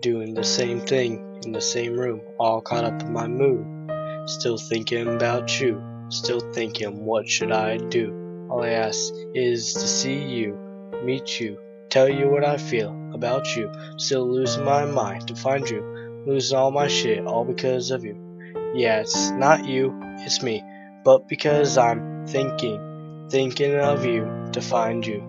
Doing the same thing in the same room, all caught up in my mood. Still thinking about you, still thinking what should I do. All I ask is to see you, meet you, tell you what I feel about you. Still losing my mind to find you, losing all my shit, all because of you. Yeah, it's not you, it's me, but because I'm thinking, thinking of you to find you.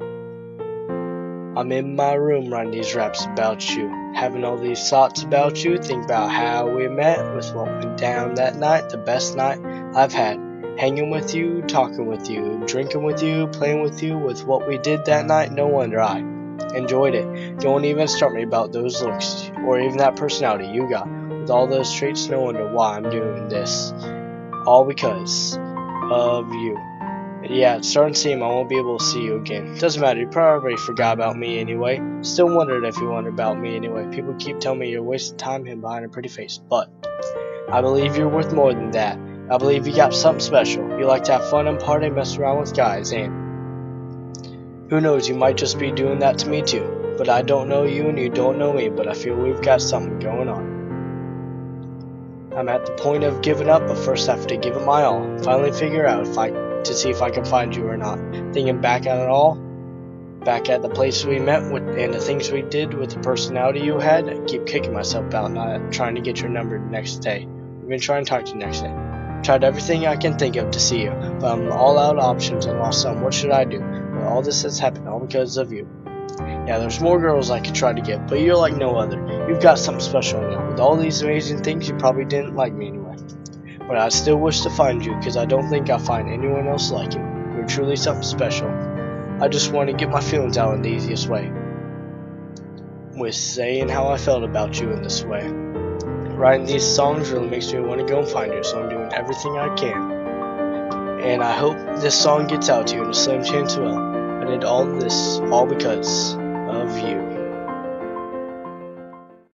I'm in my room writing these raps about you, having all these thoughts about you, think about how we met, with what went down that night, the best night I've had. Hanging with you, talking with you, drinking with you, playing with you, with what we did that night, no wonder I enjoyed it. Don't even start me about those looks, or even that personality you got. With all those traits, no wonder why I'm doing this. All because of you. Yeah, it's starting to seem I won't be able to see you again. Doesn't matter, you probably forgot about me anyway. Still wondered if you wondered about me anyway. People keep telling me you're wasting time hidden behind a pretty face, but I believe you're worth more than that. I believe you got something special. You like to have fun and party, and mess around with guys, and who knows, you might just be doing that to me too. But I don't know you and you don't know me, but I feel we've got something going on. I'm at the point of giving up, but first I have to give it my all. Finally figure out if I to see if I can find you or not. Thinking back at it all, back at the place we met with and the things we did with the personality you had, I keep kicking myself out not trying to get your number next day. Been trying to talk to you next day. Tried everything I can think of to see you, but I'm all out of options and lost some. What should I do? Well, all this has happened all because of you. Yeah, there's more girls I could try to get, but you're like no other. You've got something special you. With all these amazing things, you probably didn't like me anyway. But I still wish to find you, because I don't think I'll find anyone else like you. You're truly something special. I just want to get my feelings out in the easiest way. With saying how I felt about you in this way. Writing these songs really makes me want to go and find you, so I'm doing everything I can. And I hope this song gets out to you in a slim chance will. I did all this all because.